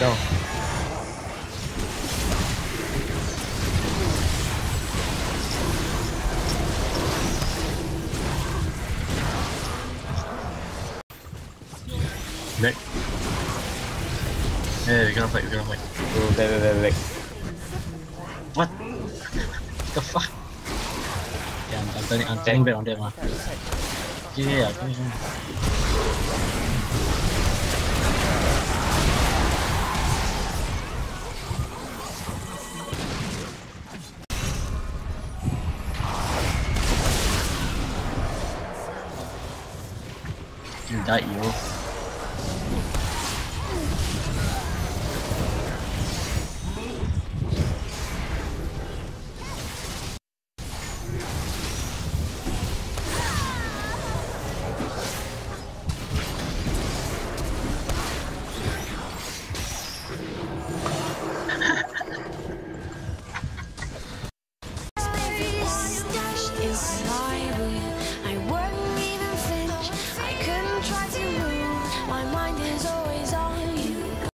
down. Back. Hey, we're gonna fight, we're gonna fight. Oh, back, back, back, back. What? the fuck? Yeah, I'm, I'm turning, I'm turning back on them. Ah. Yeah, yeah, yeah. Indict that you.